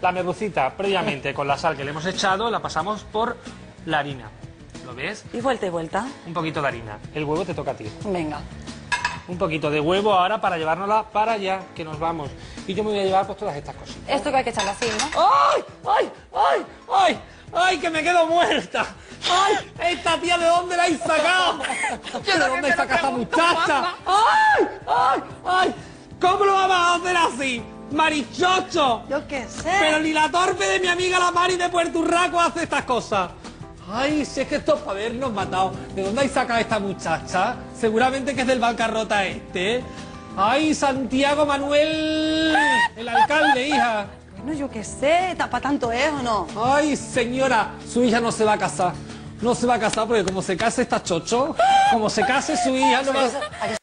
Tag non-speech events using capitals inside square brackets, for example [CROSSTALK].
La merlucita, previamente, con la sal que le hemos echado, la pasamos por la harina. ¿Lo ves? Y vuelta y vuelta. Un poquito de harina. El huevo te toca a ti. Venga. Un poquito de huevo ahora para llevárnosla para allá, que nos vamos. Y yo me voy a llevar pues todas estas cositas. Esto que hay que echarlo así, ¿no? ¡Ay! ¡Ay! ¡Ay! ¡Ay! ¡Ay! ¡Que me quedo muerta! ¡Ay! ¿Esta tía de dónde la habéis sacado? [LAUGHS] ¿De dónde saca esta muchacha? ¡Ay! ¡Ay! ¡Ay! ¿Cómo lo vamos a hacer así? ¡Marichocho! Yo qué sé. Pero ni la torpe de mi amiga la Mari de Puerto Urraco hace estas cosas. Ay, si es que esto es para habernos matado. ¿De dónde hay sacado esta muchacha? Seguramente que es del bancarrota este. Ay, Santiago Manuel, el alcalde, hija. Bueno, yo qué sé. ¿Para tanto es o no? Ay, señora, su hija no se va a casar. No se va a casar porque como se case esta chocho, como se case su hija no va a...